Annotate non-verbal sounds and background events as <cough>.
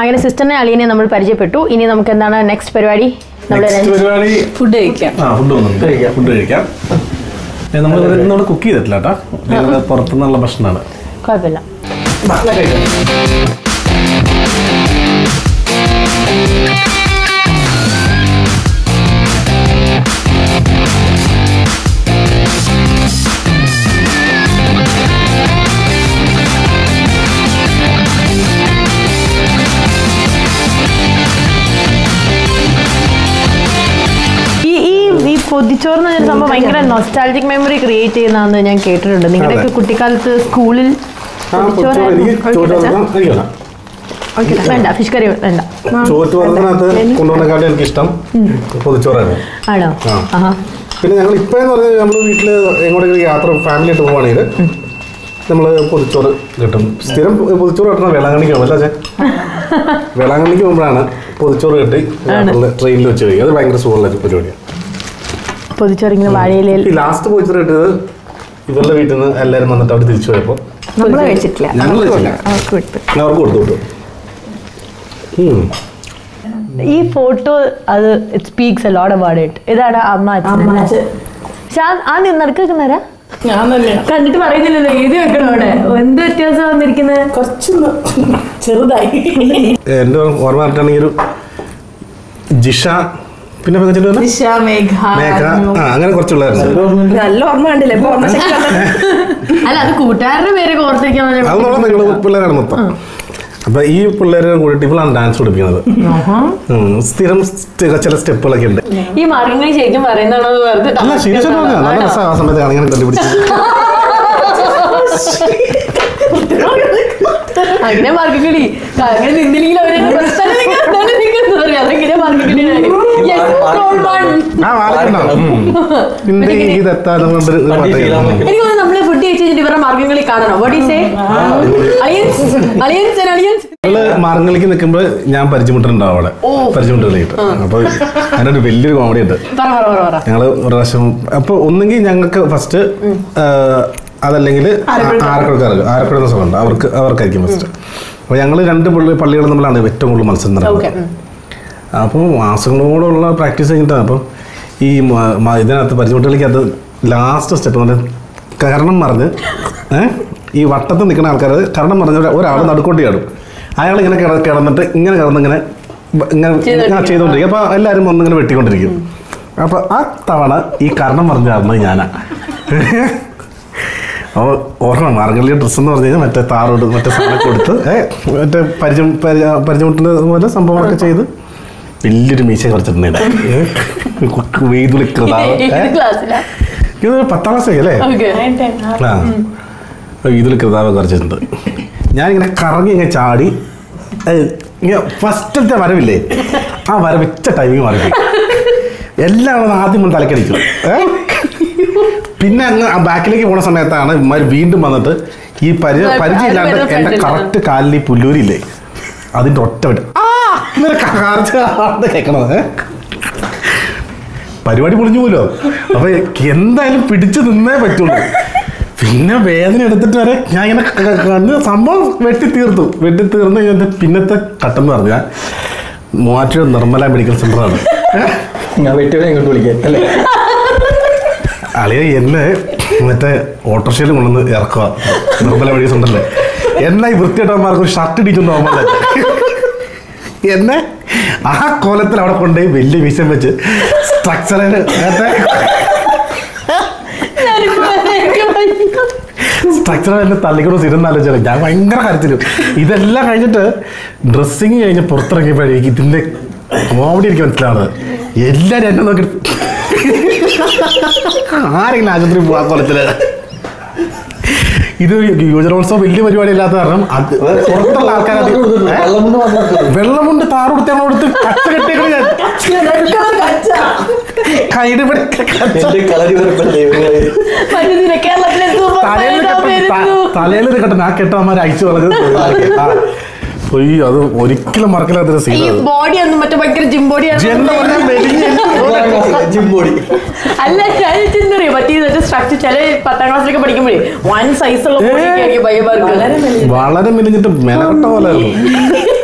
അങ്ങനെ സിസ്റ്ററിനെ അളിയനെ നമ്മൾ പരിചയപ്പെട്ടു. ഇനി നമുക്ക് എന്താണ് നെക്സ്റ്റ് പരിപാടി പരിപാടി ഫുഡ് കഴിക്കാം. ആ ഫുഡ് ഫുഡ് കഴിക്കാം. നമ്മൾ നമ്മൾ കുക്ക് ചെയ്തിട്ടില്ല കേട്ടോ. ഞങ്ങൾ പുറത്തുനിന്നുള്ള ഭക്ഷണമാണ്. കുഴപ്പമില്ല. ഈ പൊതിച്ചോറ് എന്ന് പറഞ്ഞ സംഭവം ഭയങ്കര നൊസ്റ്റാൾജിക് മെമ്മറി ക്രിയേറ്റ് ചെയ്യുന്നതെന്ന് ഞാൻ കേട്ടിട്ടുണ്ട്. നിങ്ങളുടെയൊക്കെ. കുട്ടിക്കാലത്ത് സ്കൂളിൽ. വേണ്ട. ഫിഷ് കറി വേണ്ട. ആണോ? പിന്നെ ഞങ്ങൾ ഇപ്പം എന്ന് പറഞ്ഞാൽ നമ്മൾ വീട്ടിൽ എങ്ങോട്ടെങ്കിലും യാത്ര ഫാമിലി ആയിട്ട് പോവുകയാണെങ്കിൽ നമ്മൾ പൊതിച്ചോറ് കിട്ടും. സ്ഥിരം പൊതിച്ചോറ് കിട്ടണം വേളാങ്കണ്ണിക്ക് പോകുമ്പോൾ അല്ലേ <laughs> വേളാങ്കണ്ണിക്ക് പോകുമ്പോഴാണ് പൊതിച്ചോറ് കിട്ടി. ട്രെയിനിൽ വെച്ച് കഴിക്കുക അത് ഭയങ്കര സുഖമുള്ള ഒരു പരിപാടിയാണ്. പൊതിച്ചോറ് ഇങ്ങനെ വാഴയിലയിൽ ഈ ലാസ്റ്റ് പൊതിച്ചോറ് കിട്ടിയത് ഇവരുടെ വീട്ടിൽ നിന്ന് എല്ലാവരും വന്നിട്ട് അവിടെ തിരിച്ചു പോയപ്പോൾ നമ്മൾ കഴിച്ചിട്ടില്ല. അവർക്ക് അവർക്ക് കൊടുത്തു. വിട്ടു ഈ ഫോട്ടോ അത് it speaks a lot about it ഇതാണ് അമ്മ പക്ഷെ ആ- ആ നിന്ന് നടക്കുന്നവരാ ഞാൻ തന്നെ. കണ്ടിട്ട് പറയുന്നില്ലല്ലോ എഴുതി വെക്കണം അവിടെ? എന്ത് വ്യത്യാസം വന്നിരിക്കുന്നത് കുറച്ചൊന്ന് ചെറുതായി. എന്റെ ഓർമ്മ പറഞ്ഞിട്ടുണ്ടെങ്കിൽ ഒരു ജിഷ പിന്നെ അങ്ങനെ കുറച്ചുള്ളായിരുന്നു നല്ല ഓർമ്മ കണ്ടില്ലേ? <laughs> അല്ല അത് കൂട്ടുകാരുടെ നിങ്ങൾ പിള്ളേരാണ് മൊത്തം. അപ്പൊ ഈ പിള്ളേരെ കൂടിയിട്ട് ഇവളാണ് ഡാൻസ് പഠിപ്പിക്കുന്നത്. സ്ഥിരം ചില സ്റ്റെപ്പുകളൊക്കെ ഉണ്ട്. ഈ മാർഗങ്ങൾ ശരിക്കും പറയുന്നതാണോ വെറുതെ അല്ല ശരിക്കും നല്ല രസമാണ് ആ സമയത്ത് അങ്ങനെ കണ്ടുപിടിച്ചു <laughs> അങ്ങനെ മാർഗക്കളി അങ്ങനെ നിന്നില്ലെങ്കിൽ അവരെന്നെ നമ്മൾ ഫുഡ് ഇവരുടെ മാർഗംകളി കാണണം? മാർഗംകളിക്ക് നിൽക്കുമ്പോൾ ഞാൻ പരിചയമുട്ടുണ്ടാവും അവിടെ പരിചയമുട്ടുകളിട്ട് അപ്പൊ അതിനൊരു വലിയൊരു കോമഡി ഉണ്ട്. പറ പറ പറ പറ. ഞങ്ങൾ ഒരു പ്രാവശ്യം അപ്പൊ ഒന്നെങ്കിൽ ഞങ്ങൾക്ക് ഫസ്റ്റ് അതല്ലെങ്കിൽ ആരക്കുഴക്കാർക്ക് ആരക്കുഴ എന്ന സ്ഥലമുണ്ട് അവർക്ക് അവർക്കായിരിക്കും ഫസ്റ്റ് അപ്പൊ ഞങ്ങൾ രണ്ട് പള്ളി പള്ളികൾ തമ്മിലാണ് ഏറ്റവും കൂടുതൽ മത്സരം നടക്കുന്നത് അപ്പോൾ മാസങ്ങളോടുള്ള പ്രാക്ടീസ് കഴിഞ്ഞിട്ടാണ് അപ്പം ഈ ഇതിനകത്ത് പരിചയമുട്ടുകളിക്കകത്ത് ലാസ്റ്റ് സ്റ്റെപ്പ് എന്ന് പറഞ്ഞാൽ കരണം മറിഞ്ഞ് ഈ വട്ടത്ത് നിൽക്കുന്ന ആൾക്കാർ കരണം മറിഞ്ഞ ഒരാൾ നടുക്കോട്ട് ചാടും. അയാൾ ഇങ്ങനെ കിട കിടന്നിട്ട് ഇങ്ങനെ കിടന്നിങ്ങനെ ഇങ്ങനെ ചെയ്തുകൊണ്ടിരിക്കും അപ്പോൾ എല്ലാവരും ഒന്നിങ്ങനെ വെട്ടിക്കൊണ്ടിരിക്കും. അപ്പോൾ ആ തവണ ഈ കരണം മറിഞ്ഞ ഞാനാ. അപ്പോൾ ഓർമ്മ മാർഗളിയ ഡ്രസ്സ് എന്ന് പറഞ്ഞു കഴിഞ്ഞാൽ മറ്റേ താറോട് മറ്റേ സാധനം കൊടുത്ത് ഏഹ് മറ്റേ പരിചയം പരിചയ- പോലെ സംഭവങ്ങളൊക്കെ ചെയ്ത് വലിയൊരു മീശ കുറച്ചിട്ടുണ്ട് ഇത് പത്താം ക്ലാസ് അല്ലേ? ആ. ഇതിൽ കൃതാവ് കുറച്ചിട്ടുണ്ട്. ഞാനിങ്ങനെ കറങ്ങി ഇങ്ങനെ ചാടി ഫസ്റ്റത്തെ വരവില്ലേ? ആ വരവിച്ച ടൈമിങ് മാറി എല്ലാവരും ആദ്യം ഒന്ന് തലക്കടിക്കും പിന്നെ അങ്ങ് ബാക്കിലേക്ക് പോണ സമയത്താണ് ഇമാര് വീണ്ടും വന്നിട്ട് ഈ പരി പരിചയമില്ലാണ്ട് എന്റെ. കറക്റ്റ് കാലിൽ ഈ പുല്ലൂരില്ലേ? അതിന്റെ ഒറ്റ വിട്ട് ആ കേൾക്കണത്? പരിപാടി പൊളിഞ്ഞു പോലോ? അപ്പൊ എന്തായാലും പിടിച്ചു നിന്നേ പറ്റുള്ളൂ. പിന്നെ വേദന എടുത്തിട്ട് വരെ ഞാൻ ഇങ്ങനെ കണ്ട് സംഭവം വെട്ടി തീർത്തു. വെട്ടി തീർന്ന് കഴിഞ്ഞിട്ട് പിന്നത്തെ കട്ടെന്ന് പറഞ്ഞാൽ മൂവാറ്റുപുഴ നിർമ്മല മെഡിക്കൽ സെന്ററാണ് ഞാൻ വെട്ടിയുടെ ഇങ്ങോട്ട് വിളിക്കാം അല്ലേ? അളിയ എന്നെ മറ്റേ ഓട്ടോറിക്ഷയിൽ കൊണ്ടുവന്ന് ഇറക്കുക. നിർമ്മല മെഡിക്കൽ സെന്ററിൽ എന്നെ ഈ വൃത്തിയായിട്ടവന്മാർക്ക് ഒരു ഷർട്ട് ഇടിക്കുന്നു പോകുമ്പോൾ എന്നെ ആ കോലത്തിൽ അവിടെ കൊണ്ടുപോയി വലിയ വിഷം വെച്ച് സ്ട്രക്ചറിൽ സ്ട്രക്ചർ എന്നെ ഞാൻ ഭയങ്കര കരച്ചിലും. ഇതെല്ലാം കഴിഞ്ഞിട്ട് ഡ്രസ്സിങ് കഴിഞ്ഞ് പുറത്തിറങ്ങിയപ്പോഴേക്ക് ഇതിന്റെ കോമഡി എനിക്ക് മനസ്സിലാണ് എല്ലാരും എന്നെ നോക്കി ആരെങ്കിലും ആശുപത്രി പോവാ കൊലത്തിൽ. ഇത് യുവജനോത്സവം വലിയ പരിപാടി ഇല്ലാത്ത കാരണം പുറത്തുള്ള ആൾക്കാർ വെള്ളമുണ്ട് താറുടുത്ത് ഞങ്ങൾ കൊടുത്ത് കച്ച കെട്ടിയേക്കണ് തലയിൽ തലയിൽ കെട്ട ആ കെട്ടന്മാരെ അയച്ചു പറഞ്ഞത് ആ. അയ്യോ അത് ഒരിക്കലും മറക്കില്ലാത്തൊരു ഈ സീനാണ് ബോഡി ഒന്നും മറ്റേ ഭയങ്കര ജിം ബോഡി <laughs> അല്ല ഞാൻ ചിന്തറിയോ പറ്റിയ സ്ട്രക്ചർ ചില പത്താം ക്ലാസ്സിലൊക്കെ പഠിക്കുമ്പോഴേ വൺ സൈസുള്ള വളരെ മെലിഞ്ഞിട്ട് മെനക്കട്ട പോലെ <laughs>